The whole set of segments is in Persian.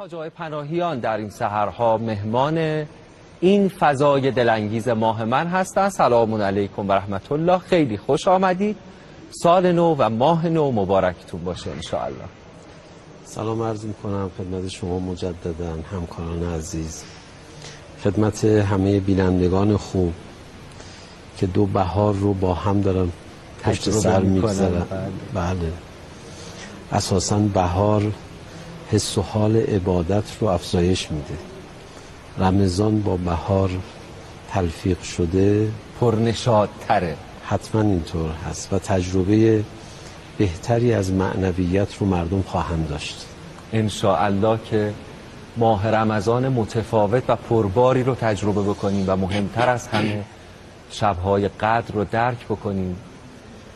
حاج آقای پناهیان در این سهرها مهمان این فضای دلانگیز ماه من هستند سلام علیکم و رحمت الله خیلی خوش آمدید. سال نو و ماه نو مبارکتون باشه انشاءالله. سلام عرض می کنم خدمت شما مجددا همکاران عزیز. خدمت همه بینندگان خوب که دو بهار رو با هم دارن پشت سر می‌کنن. میگذرن بله. اساسا بهار حس و حال عبادت رو افزایش میده. رمضان با بهار تلفیق شده. پرنشادتره. حتما اینطور هست و تجربه بهتری از معنویت رو مردم خواهند داشت. انشاءالله که ماه رمضان متفاوت و پرباری رو تجربه بکنیم و مهمتر از همه شبهای قدر رو درک بکنیم.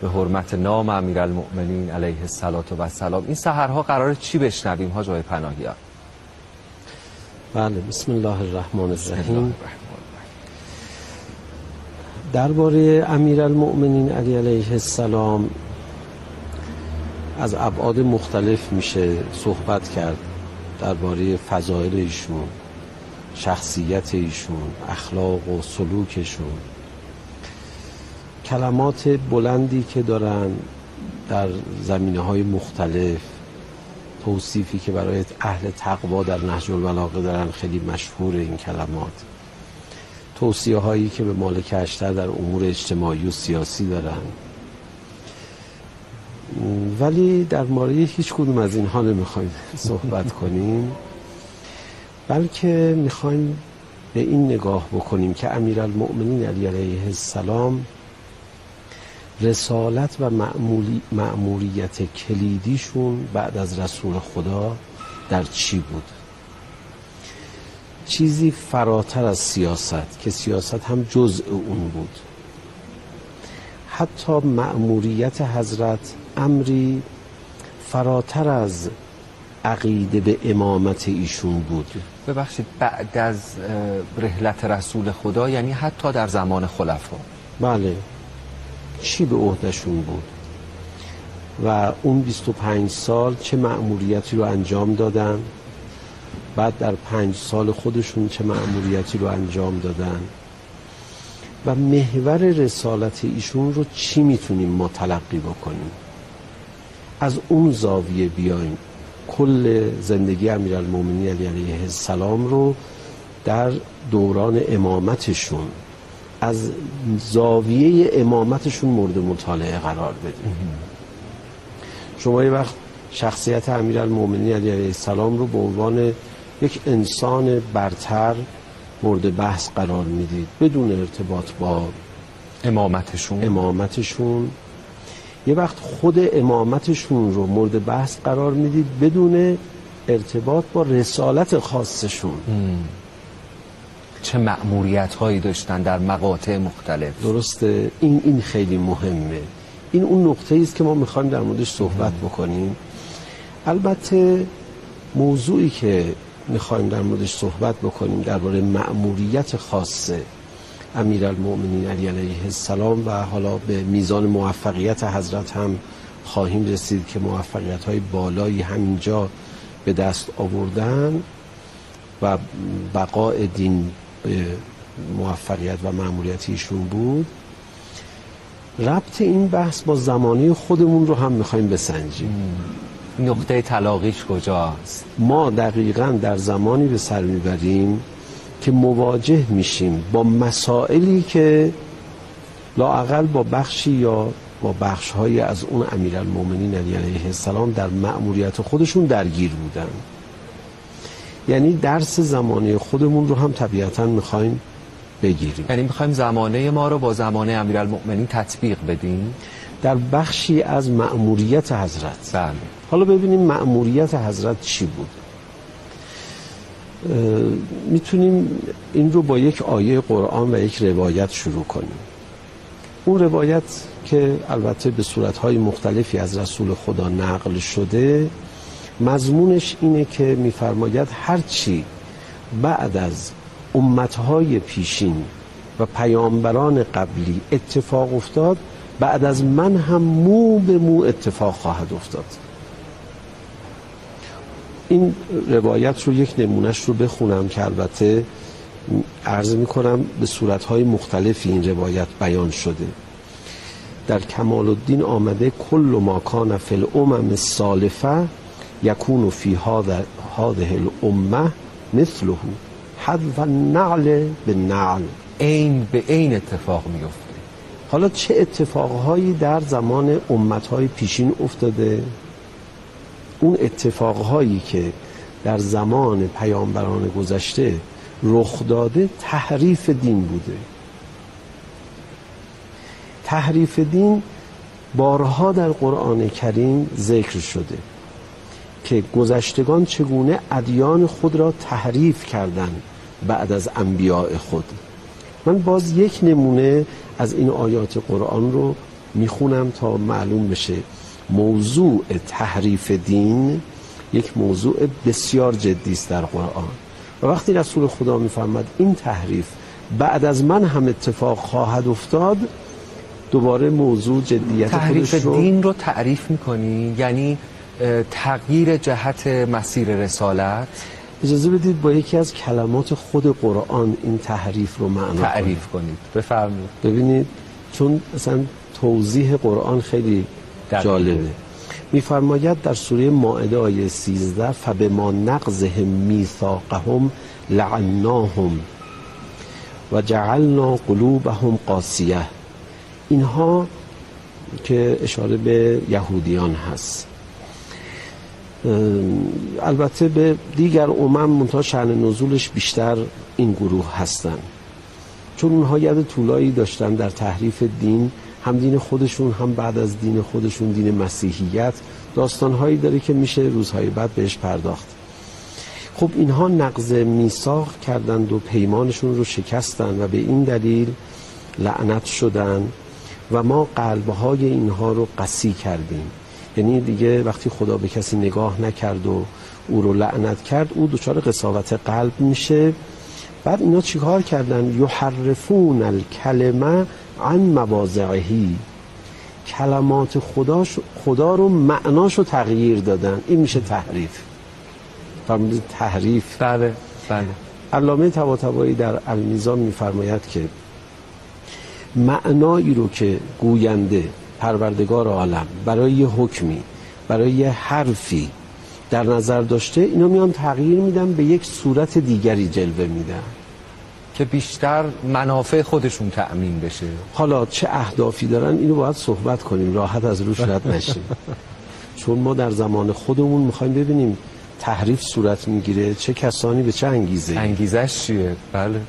به حرمت نام امیرالمؤمنین علیه السلام این سحرها قرار چی بشنویم؟ حاج آقای پناهیان بله بسم الله الرحمن الرحیم. درباره امیرالمؤمنین علی علیه السلام از ابعاد مختلف میشه صحبت کرد. درباره فضایل ایشون شخصیت ایشون اخلاق و سلوکشون. کلمات بلندی که دارن در زمینه های مختلف توصیفی که برای اهل تقوا در نهج البلاغه دارن خیلی مشهور این کلمات. توصیه هایی که به مالک اشتر در امور اجتماعی و سیاسی دارن. ولی در مورد هیچ کدوم از اینها نمی‌خوایم صحبت کنیم. بلکه می‌خوایم به این نگاه بکنیم که امیرالمؤمنین علی علیه السلام رسالت و معمولی مأموریت کلیدیشون بعد از رسول خدا در چی بود؟ چیزی فراتر از سیاست که سیاست هم جزء اون بود. حتی مأموریت حضرت امری فراتر از عقیده به امامت ایشون بود. ببخشید بعد از رحلت رسول خدا یعنی حتی در زمان خلفا. بله. چی به عهدهشون بود؟ و اون 25 سال چه مأموریتی رو انجام دادن؟ بعد در پنج سال خودشون چه مأموریتی رو انجام دادن؟ و محور رسالت ایشون رو چی می‌تونیم ما تلقی بکنیم؟ از اون زاویه بیایم. کل زندگی امیرالمومنین علی علیه السلام رو در دوران امامتشون از زاویه امامتشون مورد مطالعه قرار بدیم. شما یه وقت شخصیت امیرالمومنین علی علیه السلام رو به عنوان یک انسان برتر مورد بحث قرار می‌دید. بدون ارتباط با امامتشون. امامتشون. یه وقت خود امامتشون رو مورد بحث قرار می‌دید بدون ارتباط با رسالت خاصشون. چه مأموریت هایی داشتن در مقاطع مختلف. درسته. این این خیلی مهمه. این اون نقطه است که ما می‌خوایم در موردش صحبت بکنیم. البته موضوعی که می‌خوایم در موردش صحبت بکنیم درباره مأموریت خاصه امیرالمؤمنین علی علیه السلام و حالا به میزان موفقیت حضرت هم خواهیم رسید که موفقیت های بالایی همینجا به دست آوردن و بقاء دین موفقیت و ایشون بود. ربط این بحث با زمانه خودمون رو هم می‌خوایم بسنجیم. نقطه تلاقیش کجاست؟ ما دقیقا در زمانی به سر می‌بریم که مواجه میشیم با مسائلی که لاعقل با بخشی یا با بخشهایی از اون امیرالمومنین علی علیه السلام در مأموریت خودشون درگیر بودن. یعنی درس زمانه خودمون رو هم طبیعتا می‌خوایم بگیریم. یعنی می‌خوایم زمانه ما رو با زمانه امیرالمؤمنین تطبیق بدیم؟ در بخشی از مأموریت حضرت. بله. حالا ببینیم مأموریت حضرت چی بود. می‌تونیم این رو با یک آیه قرآن و یک روایت شروع کنیم. اون روایت که البته به صورتهای مختلفی از رسول خدا نقل شده مضمونش اینه که میفرماید هرچی بعد از امتهای پیشین و پیامبران قبلی اتفاق افتاد بعد از من هم مو به مو اتفاق خواهد افتاد. این روایت رو یک نمونهش رو بخونم که البته عرض می کنم به صورتهای مختلفی این روایت بیان شده. در کمال الدین آمده کل ما کان فی الامم السالفه یکون فی هذا- هذه الامه مثله. حذف النعل به نعل عین به عین اتفاق میفته حالا چه اتفاقهایی در زمان امتهای پیشین افتاده؟ اون اتفاقهایی که در زمان پیامبران گذشته رخ داده تحریف دین بوده. تحریف دین بارها در قرآن کریم ذکر شده. که گذشتگان چگونه ادیان خود را تحریف کردند بعد از انبیاء خود. من باز یک نمونه از این آیات قرآن رو می‌خونم تا معلوم بشه. موضوع تحریف دین یک موضوع بسیار جدی است در قرآن. و وقتی رسول خدا میفرماد این تحریف بعد از من هم اتفاق خواهد افتاد دوباره موضوع جدیت تحریف خودش رو دین رو تعریف می‌کنی؟ یعنی تغییر جهت مسیر رسالت؟ اجازه بدید با یکی از کلمات خود قرآن این تحریف رو معنا. تعریف کنید. بفرمایید. ببینید چون اصلا توضیح قرآن خیلی. جالبه. میفرماید در سوره مائده آیه 13 فبما نقضهم میثاقهم لعناهم و جعلنا قلوبهم قاسیه. اینها که اشاره به یهودیان هست. البته به دیگر امم منتها شأن نزولش بیشتر این گروه هستن. چون اونها ید طولایی داشتن در تحریف دین هم دین خودشون هم بعد از دین خودشون دین مسیحیت داستانهایی داره که میشه روزهای بعد بهش پرداخت. خب اینها نقض میثاق کردند و پیمانشون رو شکستند و به این دلیل لعنت شدن و ما قلبهای اینها رو قسی کردیم. یعنی دیگه وقتی خدا به کسی نگاه نکرد و او رو لعنت کرد او دچار قصاوت قلب میشه. بعد اینا چیکار کردن؟ یحرفون الکلمه عن مواضعهی. کلمات خدا خدا رو معناش رو تغییر دادن. این میشه تحریف. فرمودید تحریف. بله بله. علامه طباطبایی در المیزان میفرماید که معنایی رو که گوینده پروردگار عالم برای یه حکمی برای یه حرفی در نظر داشته اینا میان تغییر میدن به یک صورت دیگری جلوه میدن. که بیشتر منافع خودشون تأمین بشه. حالا چه اهدافی دارن اینو باید صحبت کنیم راحت از روش رد نشیم. چون ما در زمان خودمون می‌خوایم ببینیم تحریف صورت می‌گیره چه کسانی به چه انگیزه انگیزش چیه؟ بله.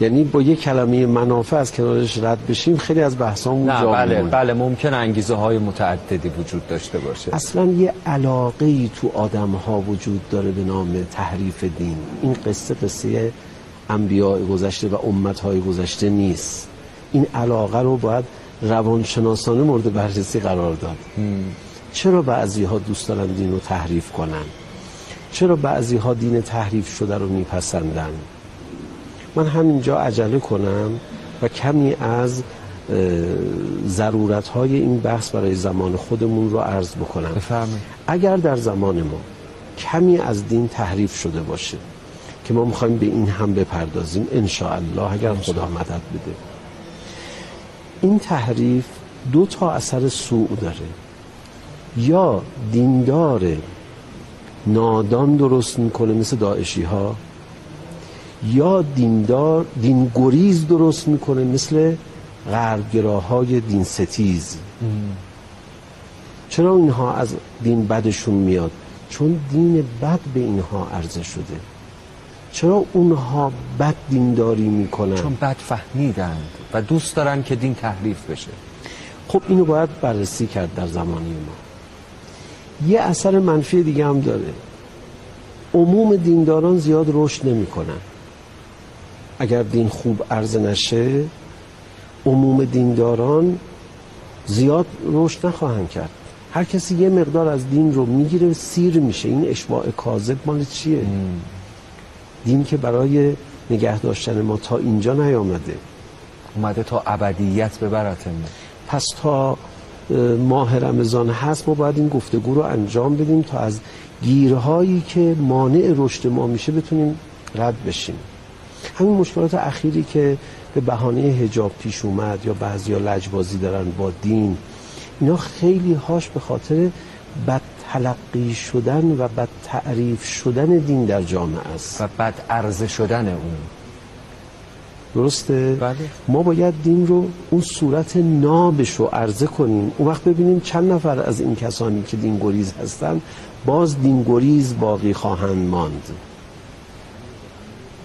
یعنی با یک کلمه منافع از کنارش رد بشیم خیلی از بحثامون نه جا بله می‌مونه. بله ممکن انگیزه های متعددی وجود داشته باشه. اصلا یه علاقه ای تو آدم ها وجود داره به نام تحریف دین. این قصه قصه انبیاء گذشته و امت های گذشته نیست. این علاقه رو باید روانشناسانه مورد بررسی قرار داد. چرا بعضی ها دوست دارن دین رو تحریف کنن؟ چرا بعضی ها دین تحریف شده رو میپسندن؟ من همینجا عجله کنم و کمی از ضرورت های این بحث برای زمان خودمون رو عرض بکنم. بفرمایید. اگر در زمان ما کمی از دین تحریف شده باشه که ما می‌خوایم به این هم بپردازیم ان الله اگر خدا مدد بده. این تحریف دو تا اثر سوء داره. یا دیندار نادان درست می‌کنه مثل داعشی ها یا دیندار دین گریز درست می‌کنه مثل غربگراهای دین ستیز چرا اینها از دین بدشون میاد؟ چون دین بد به اینها عرضه شده. چرا اونها بد دینداری می‌کنن؟ چون بد فهمیدند و دوست دارن که دین تحریف بشه. خب اینو باید بررسی کرد در زمانی ما. یه اثر منفی دیگه هم داره. عموم دینداران زیاد رشد نمی‌کنن. اگر دین خوب عرضه نشه عموم دینداران زیاد رشد نخواهند کرد. هر کسی یه مقدار از دین رو می‌گیره سیر میشه. این اشباع کاذب مال چیه؟ دین که برای نگه داشتن ما تا اینجا نیامده. اومده تا ابدیت ببرتمون پس تا ماه رمضان هست ما باید این گفتگو رو انجام بدیم تا از گیرهایی که مانع رشد ما میشه بتونیم رد بشیم. همین مشکلات اخیری که به بهانه هجاب پیش اومد یا بعضیا لجبازی دارن با دین اینا خیلی هاش به خاطر بد تلقی شدن و بد تعریف شدن دین در جامعه است و بد عرضه شدن اون درسته؟ بله. ما باید دین رو اون صورت نابش رو عرضه کنیم اون وقت ببینیم چند نفر از این کسانی که دین گریز هستن باز دین گریز باقی خواهند ماند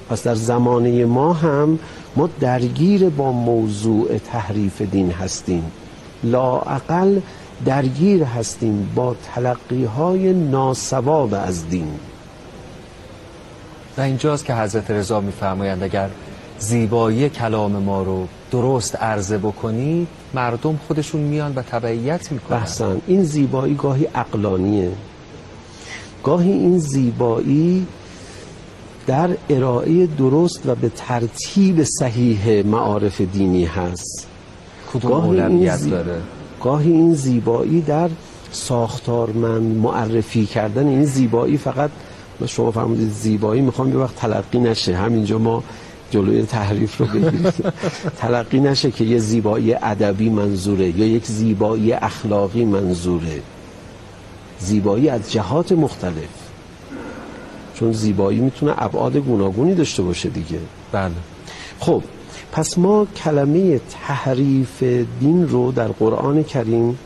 پس در زمانه ما هم ما درگیر با موضوع تحریف دین هستیم. لااقل درگیر هستیم با تلقی های ناسواب از دین. و اینجاست که حضرت رضا میفرمایند اگر زیبایی کلام ما رو درست عرضه بکنید مردم خودشون میان و تبعیت می‌کنن. بحثن این زیبایی گاهی عقلانیه. گاهی این زیبایی در ارائه درست و به ترتیب صحیح معارف دینی هست. گاهی این زی- داره؟ گاهی این زیبایی در ساختارمند معرفی کردن این زیبایی فقط شما فرمودید زیبایی می‌خوام یه وقت تلقی نشه. همینجا ما جلوی تحریف رو بگیریم تلقی نشه که یه زیبایی ادبی منظوره یا یک زیبایی اخلاقی منظوره. زیبایی از جهات مختلف. چون زیبایی می‌تونه ابعاد گوناگونی داشته باشه دیگه. بله. خب پس ما کلمه تحریف دین رو در قرآن کریم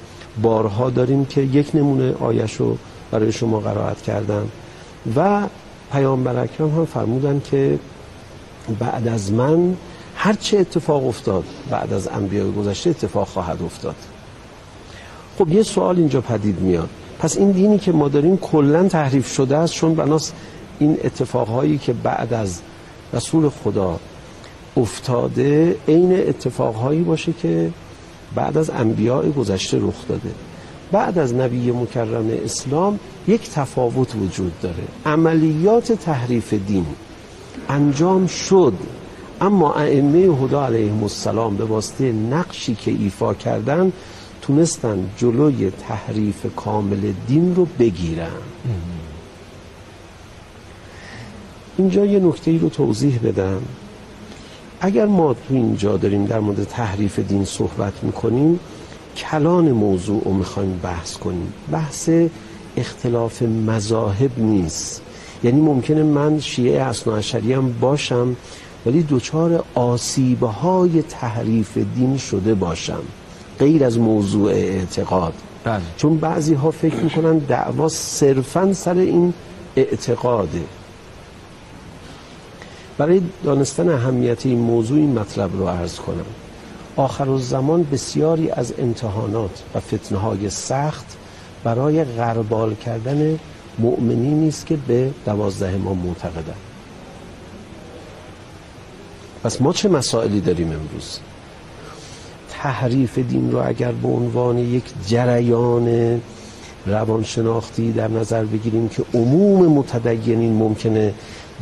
بارها داریم که یک نمونه آیش رو برای شما قرائت کردم و پیامبر اکرم هم فرمودن که بعد از من هر چه اتفاق افتاد بعد از انبیاء گذشته اتفاق خواهد افتاد. خب یه سوال اینجا پدید میاد. پس این دینی که ما داریم کلا تحریف شده است چون بناس این اتفاقهایی که بعد از رسول خدا افتاده عین اتفاقهایی باشه که بعد از انبیاء گذشته رخ داده. بعد از نبی مکرم اسلام یک تفاوت وجود داره. عملیات تحریف دین انجام شد اما ائمه هدا علیهم السلام به واسطه نقشی که ایفا کردن تونستن جلوی تحریف کامل دین رو بگیرن. اینجا یه نکته ای رو توضیح بدم. اگر ما تو اینجا داریم در مورد تحریف دین صحبت می‌کنیم کلان موضوع رو می‌خوایم بحث کنیم. بحث اختلاف مذاهب نیست. یعنی ممکنه من شیعه اصناعشری هم باشم ولی دچار آسیبهای تحریف دین شده باشم. غیر از موضوع اعتقاد. بله. چون بعضی ها فکر می‌کنن دعوا صرفا سر این اعتقاده. برای دانستن اهمیت این موضوع این مطلب رو عرض کنم. آخر الزمان بسیاری از امتحانات و فتنه های سخت برای غربال کردن مؤمنینی است که به دوازده ما معتقدن. پس ما چه مسائلی داریم امروز؟ تحریف دین رو اگر به عنوان یک جریان روانشناختی در نظر بگیریم که عموم متدینین ممکنه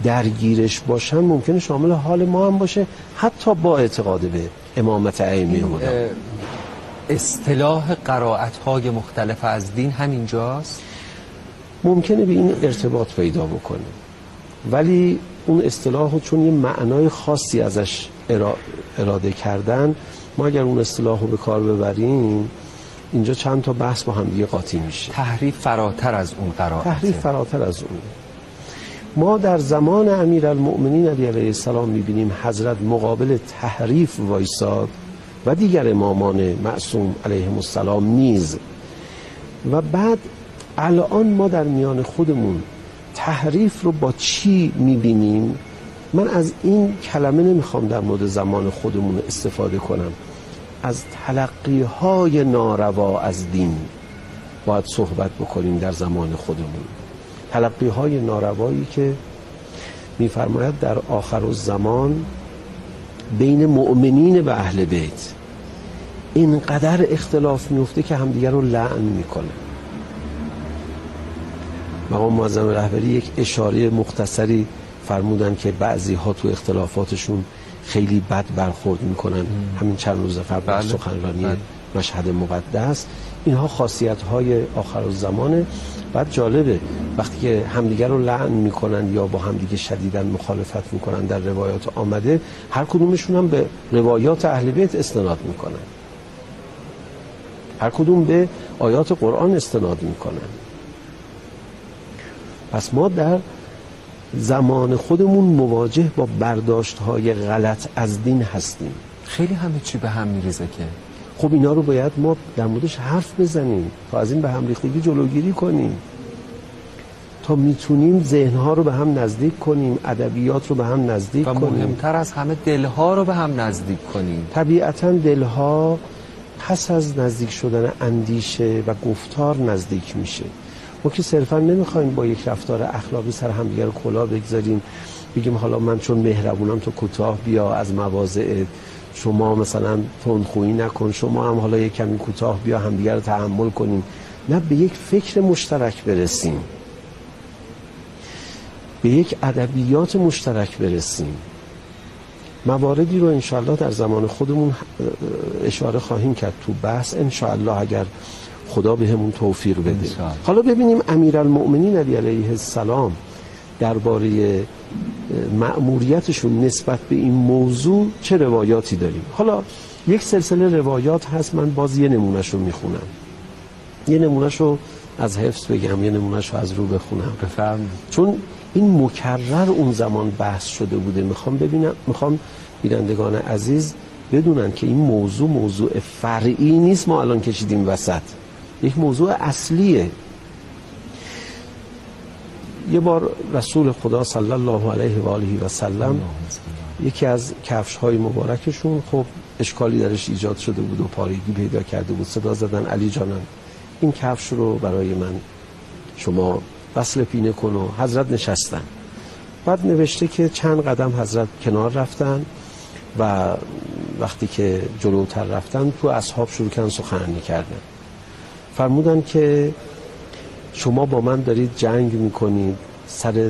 درگیرش باشن ممکنه شامل حال ما هم باشه حتی با اعتقاد به امامت ائمه اه، اصطلاح قرائت های مختلف از دین همینجاست؟ ممکنه به این ارتباط پیدا بکنه. ولی اون اصطلاح چون یه معنای خاصی ازش ارا- اراده کردن ما اگر اون اصطلاح رو به کار ببریم اینجا چند تا بحث با هم دیگه قاطی میشه. تحریف فراتر از اون قرائت. تحریف فراتر از اون. ما در زمان امیر المؤمنین علی علیه السلام می‌بینیم حضرت مقابل تحریف وایساد و دیگر امامان معصوم علیهم السلام نیز. و بعد الان ما در میان خودمون تحریف رو با چی می‌بینیم؟ من از این کلمه نمی‌خوام در مورد زمان خودمون استفاده کنم. از تلقی های ناروا از دین باید صحبت بکنیم در زمان خودمون. تلقی های ناروایی که میفرماید در آخر الزمان بین مؤمنین و اهل بیت اینقدر اختلاف میفته که همدیگر رو لعن می‌کنه مقام معظم رهبری یک اشاره مختصری فرمودن که بعضی ها تو اختلافاتشون خیلی بد برخورد می‌کنن همین چند روز قبل بله. سخنرانی بله. مشهد مقدس اینها خاصیت های آخر الزمانه. بعد جالبه وقتی که همدیگر رو لعن می‌کنن یا با همدیگه شدیدن مخالفت می‌کنن در روایات آمده هر کدومشون هم به روایات اهل بیت استناد می‌کنن. هر کدوم به آیات قرآن استناد می‌کنن. پس ما در زمان خودمون مواجه با برداشت های غلط از دین هستیم. خیلی همه چی به هم میریزه که خب اینا رو باید ما در موردش حرف بزنیم تا از این به هم ریختگی جلوگیری کنیم. تا می‌تونیم ذهنها رو به هم نزدیک کنیم ادبیات رو به هم نزدیک و کنیم. مهمتر از همه دلها رو به هم نزدیک کنیم. طبیعتا دلها پس از نزدیک شدن اندیشه و گفتار نزدیک میشه. ما که صرفا نمی‌خوایم با یک رفتار اخلاقی سر هم دیگر کلا بگذاریم بگیم حالا من چون مهربونم تو کوتاه بیا از مواضع شما مثلا تندخویی نکن شما هم حالا یک کمی کوتاه بیا همدیگر رو تحمل کنیم. نه به یک فکر مشترک برسیم. به یک ادبیات مشترک برسیم. مواردی رو انشاءالله در زمان خودمون اشاره خواهیم کرد تو بحث. انشاءالله اگر خدا به همون توفیق بده. انشاءالله. حالا ببینیم امیرالمؤمنین علی علیه السلام درباره مأموریتشون نسبت به این موضوع چه روایاتی داریم؟ حالا یک سلسله روایات هست من باز یه نمونهش رو می‌خونم. یه نمونهش رو از حفظ بگم یه نمونهش رو از رو بخونم. بفرم چون این مکرر اون زمان بحث شده بوده. می‌خوام ببینم می‌خوام بینندگان عزیز بدونن که این موضوع موضوع فرعی نیست. ما الان کشیدیم وسط. یک موضوع اصلیه. یه بار رسول خدا صلی الله علیه و آله و سلم یکی از کفش های مبارکشون خب اشکالی درش ایجاد شده بود و پارگی پیدا کرده بود. صدا زدن علی جانم این کفش رو برای من شما وصل پینه کن و حضرت نشستن. بعد نوشته که چند قدم حضرت کنار رفتن و وقتی که جلوتر رفتن تو اصحاب شروع کردن سخنرانی کردن فرمودن که شما با من دارید جنگ می‌کنید سر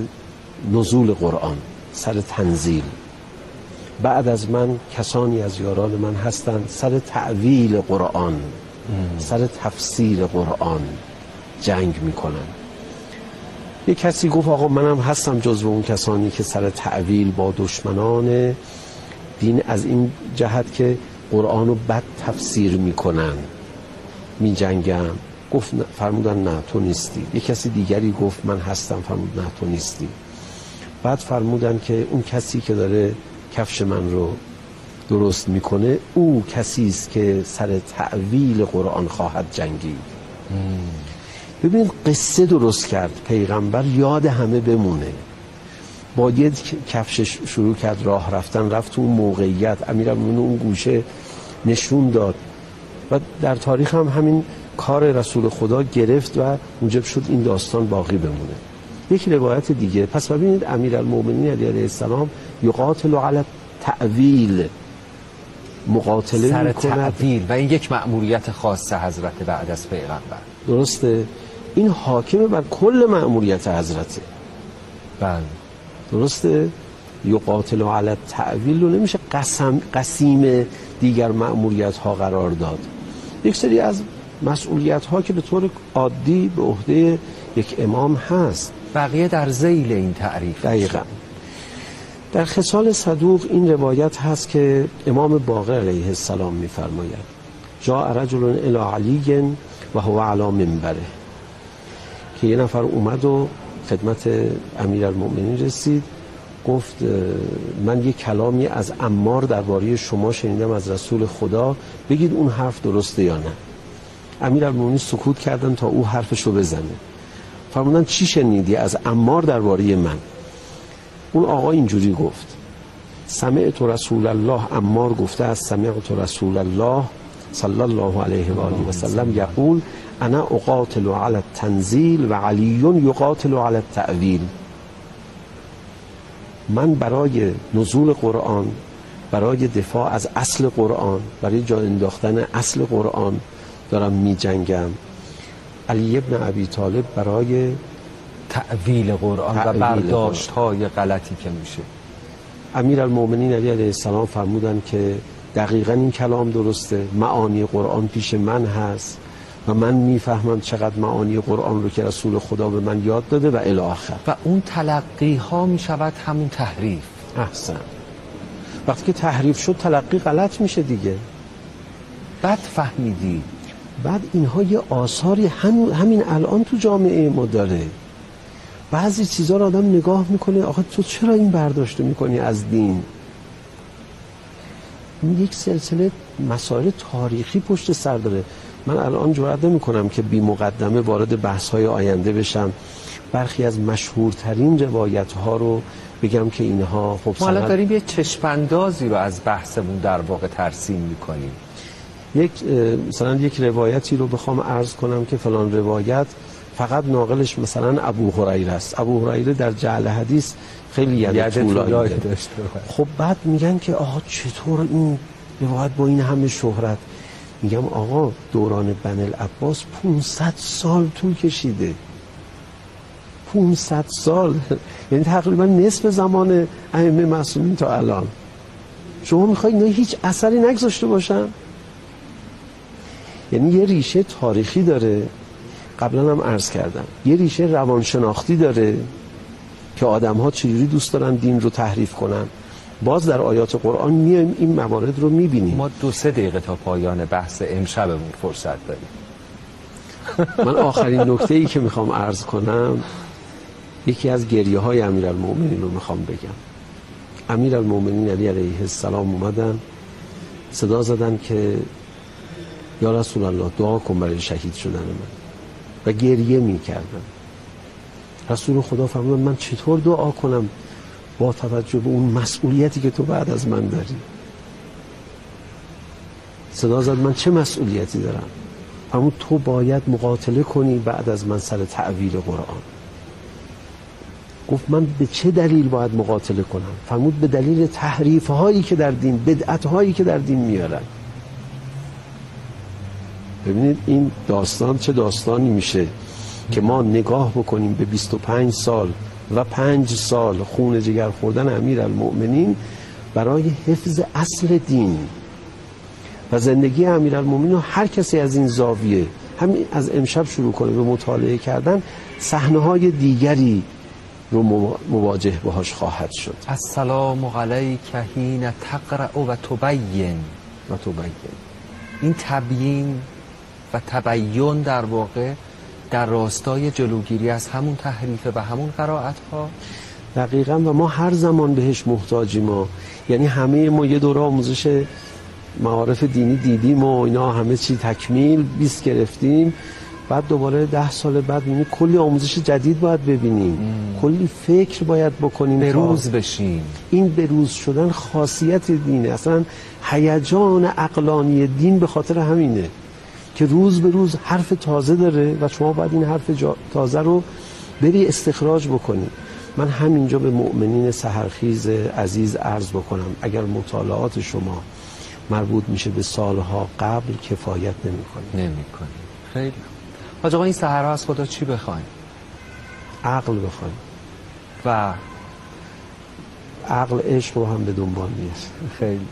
نزول قرآن سر تنزیل. بعد از من کسانی از یاران من هستند سر تعویل قرآن سر تفسیر قرآن جنگ می‌کنن یه کسی گفت آقا منم هستم جزو اون کسانی که سر تعویل با دشمنان دین از این جهت که قرآن رو بد تفسیر می‌کنن. می جنگم. گفت فرمودن نه تو نیستی. یه کسی دیگری گفت من هستم فرمود نه تو نیستی. بعد فرمودن که اون کسی که داره کفش من رو درست می‌کنه او کسی است که سر تعویل قرآن خواهد جنگید. ببین قصه درست کرد. پیغمبر یاد همه بمونه. با یه کفشش شروع کرد راه رفتن رفت تو اون موقعیت. امیرالمومنین اون گوشه نشون داد. و در تاریخ هم همین کار رسول خدا گرفت و موجب شد این داستان باقی بمونه. یک روایت دیگه. پس ببینید امیرالمومنین علی علیه السلام یقاتل علی تعویل مقاتله سر تعویل و این یک مأموریت خاص حضرت بعد از پیغمبر. درسته؟ این حاکم بر کل مأموریت حضرته. بله. درسته؟ یقاتل علی تعویل رو نمیشه قسم قسیم دیگر مأموریت ها قرار داد. یک سری از مسئولیت ها که به طور عادی به عهده یک امام هست. بقیه در زیل این تعریف دقیقا. در خصال صدوق این روایت هست که امام باقر علیه السلام میفرماید جا رجل الى علی و هو علی منبره. که یه نفر اومد و خدمت امیرالمؤمنین رسید گفت من یه کلامی از امار درباره شما شنیدم از رسول خدا بگید اون حرف درسته یا نه؟ امیرالمؤمنین سکوت کردن تا او حرفشو بزنه. فرمودن چی شنیدی؟ از امار درباره من. اون آقا اینجوری گفت. سمعت رسول الله امار گفته از سمعت رسول الله صلی الله علیه و آله و سلم یقول انا اقاتل علی التنزیل و علی یقاتل علی التأویل. من برای نزول قرآن برای دفاع از اصل قرآن برای جا انداختن اصل قرآن دارم می جنگم علی ابن ابی طالب برای تعویل قرآن و تعویل برداشت های غلطی که میشه. امیر المومنین علی علیه السلام فرمودن که دقیقا این کلام درسته. معانی قرآن پیش من هست و من می‌فهمم چقدر معانی قرآن رو که رسول خدا به من یاد داده و الی آخر. و اون تلقی ها می شود همون تحریف. احسن. وقتی که تحریف شد تلقی غلط میشه دیگه. بد فهمیدی. بعد اینها یه آثاری هم همین الان تو جامعه ما داره. بعضی چیزها رو آدم نگاه می‌کنه آخه تو چرا این برداشت می‌کنی از دین؟ این یک سلسله مسائل تاریخی پشت سر داره. من الان جرأت نمی کنم که بی مقدمه وارد بحث های آینده بشم. برخی از مشهورترین روایت ها رو بگم که اینها خب ما الان داریم یه چشماندازی رو از بحثمون در واقع ترسیم می‌کنیم. یک مثلا یک روایتی رو بخوام عرض کنم که فلان روایت فقط ناقلش مثلا ابو هریره است. ابو هریره در جعل حدیث خیلی ید طولانی داشته خب بعد میگن که آقا چطور این روایت با این همه شهرت؟ میگم آقا دوران بن العباس 500 سال طول کشیده. 500 سال. یعنی تقریبا نصف زمان ائمه معصومین تا الان. شما می‌خواید نه هیچ اثری نگذاشته باشن؟ یعنی یه ریشه تاریخی داره. قبلا هم عرض کردم. یه ریشه روانشناختی داره که آدم ها چجوری دوست دارن دین رو تحریف کنن. باز در آیات قرآن میایم این موارد رو می‌بینیم. ما دو سه دقیقه تا پایان بحث امشبمون فرصت داریم. من آخرین نکته ای که می‌خوام عرض کنم یکی از گریه های امیر المومنین رو می‌خوام بگم. امیر المومنین علی علیه السلام اومدن صدا زدن که یا رسول الله دعا کن برای شهید شدن من. و گریه می‌کردن رسول خدا فرمود من چطور دعا کنم با توجه به اون مسئولیتی که تو بعد از من داری؟ صدا زد من چه مسئولیتی دارم؟ اما تو باید مقاتله کنی بعد از من سر تعویل قرآن. گفت من به چه دلیل باید مقاتله کنم؟ فرمود به دلیل تحریف هایی که در دین بدعت هایی که در دین میارن. ببینید این داستان چه داستانی میشه که ما نگاه بکنیم به 25 سال و 5 سال خون جگر خوردن امیر المؤمنین برای حفظ اصل دین. و زندگی امیر المؤمنین و هر کسی از این زاویه همین از امشب شروع کنه به مطالعه کردن صحنه های دیگری رو مواجه باهاش خواهد شد. السلام علیک حین تقرأ و تبین. و تبین. این تبیین و تبیین در واقع در راستای جلوگیری از همون تحریف و همون قرائت ها دقیقا و ما هر زمان بهش محتاجیم ما یعنی همه ما یه دوره آموزش معارف دینی دیدیم و اینا همه چی تکمیل بیست گرفتیم. بعد دوباره ده سال بعد می‌بینی کلی آموزش جدید باید ببینیم. کلی فکر باید بکنیم بروز بشیم. این بروز شدن خاصیت دینه. اصلا هیجان عقلانی دین به خاطر همینه. که روز به روز حرف تازه داره و شما باید این حرف تازه رو بری استخراج بکنی. من همینجا به مؤمنین سهرخیز عزیز عرض بکنم اگر مطالعات شما مربوط میشه به سالها قبل کفایت نمی‌کنه نمی‌کنه خیلی. حاج آقا این سهرها از خدا چی بخوایم عقل بخوایم. و عقل عشق رو هم به دنبال میاد خیلی.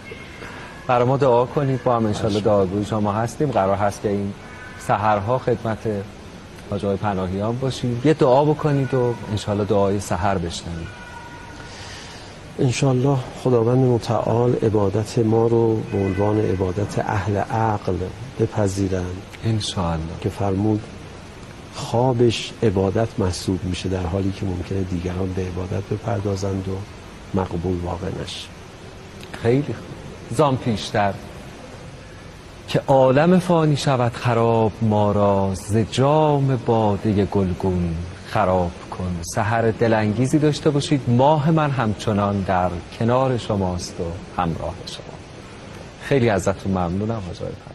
برای ما دعا کنید. با هم انشالله دعاگوی شما هستیم. قرار هست که این سهرها خدمت حاج پناهیان باشیم. یه دعا بکنید و انشالله دعای سهر بشنوید انشالله خداوند متعال عبادت ما رو به عنوان عبادت اهل عقل بپذیرند. انشالله که فرمود خوابش عبادت محسوب میشه در حالی که ممکنه دیگران به عبادت بپردازند و مقبول واقع نشه. خیلی خوب. زان پیشتر که عالم فانی شود خراب ما را ز جام باده گلگون خراب کن. سحر دلانگیزی داشته باشید ماه من همچنان در کنار شماست و همراه شما. خیلی ازتون ممنونم حضرت